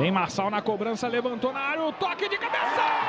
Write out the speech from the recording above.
Vem Marçal na cobrança, levantou na área, o toque de cabeça!